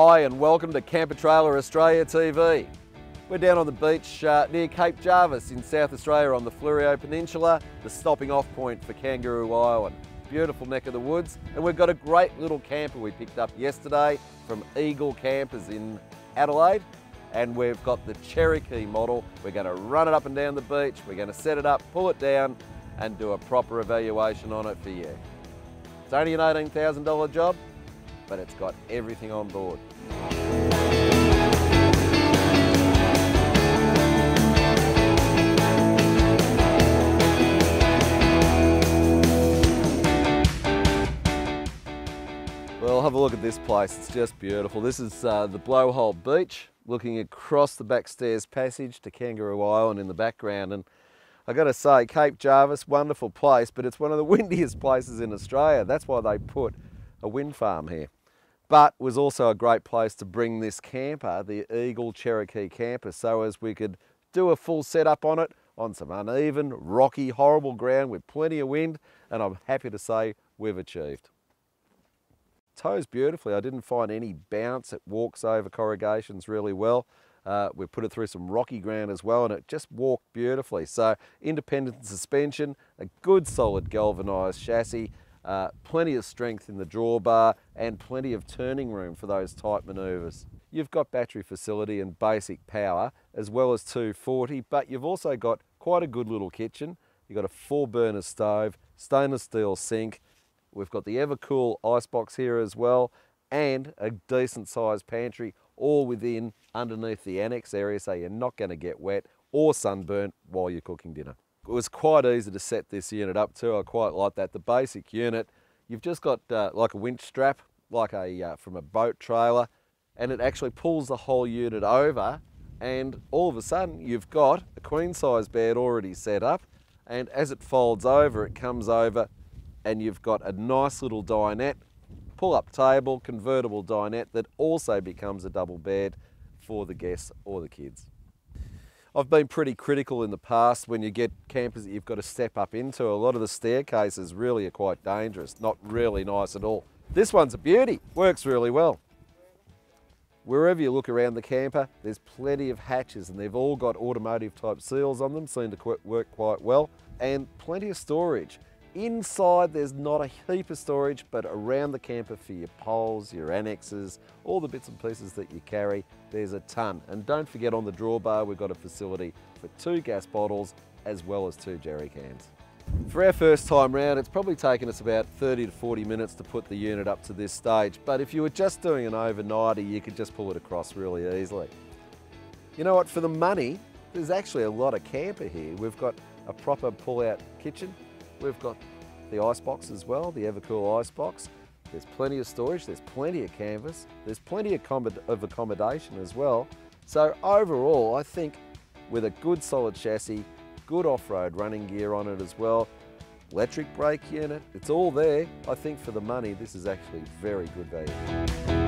Hi and welcome to Camper Trailer Australia TV. We're down on the beach uh, near Cape Jervis in South Australia on the Fleurieu Peninsula, the stopping off point for Kangaroo Island. Beautiful neck of the woods and we've got a great little camper we picked up yesterday from Eagle Campers in Adelaide and we've got the Cherokee model. We're going to run it up and down the beach, we're going to set it up, pull it down and do a proper evaluation on it for you. It's only an $18,000 job, but it's got everything on board. Well, have a look at this place. It's just beautiful. This is uh, the Blowhole Beach, looking across the backstairs passage to Kangaroo Island in the background. And I got to say, Cape Jervis, wonderful place, but it's one of the windiest places in Australia. That's why they put a wind farm here but was also a great place to bring this camper, the Eagle Cherokee camper, so as we could do a full setup on it on some uneven, rocky, horrible ground with plenty of wind, and I'm happy to say we've achieved. Tows beautifully. I didn't find any bounce. It walks over corrugations really well. Uh, we put it through some rocky ground as well and it just walked beautifully. So independent suspension, a good solid galvanised chassis, uh, plenty of strength in the drawbar and plenty of turning room for those tight manoeuvres. You've got battery facility and basic power as well as 240 but you've also got quite a good little kitchen. You've got a four burner stove, stainless steel sink, we've got the Evakool icebox here as well and a decent sized pantry all within underneath the annex area so you're not going to get wet or sunburnt while you're cooking dinner. It was quite easy to set this unit up too. I quite like that. The basic unit, you've just got uh, like a winch strap, like a uh, from a boat trailer, and it actually pulls the whole unit over and all of a sudden you've got a queen size bed already set up and as it folds over it comes over and you've got a nice little dinette pull up table convertible dinette that also becomes a double bed for the guests or the kids. I've been pretty critical in the past when you get campers that you've got to step up into. A lot of the staircases really are quite dangerous, not really nice at all. This one's a beauty, works really well. Wherever you look around the camper, there's plenty of hatches and they've all got automotive type seals on them, seem to work quite well, and plenty of storage. Inside there's not a heap of storage, but around the camper for your poles, your annexes, all the bits and pieces that you carry, there's a ton. And don't forget on the drawbar, we've got a facility for two gas bottles as well as two jerry cans. For our first time round, it's probably taken us about 30 to 40 minutes to put the unit up to this stage, but if you were just doing an overnighter, you could just pull it across really easily. You know what, for the money, there's actually a lot of camper here. We've got a proper pull-out kitchen, We've got the ice box as well, the Evakool ice box. There's plenty of storage, there's plenty of canvas, there's plenty of accommodation as well. So overall, I think with a good solid chassis, good off-road running gear on it as well, electric brake unit, it's all there. I think for the money, this is actually very good value.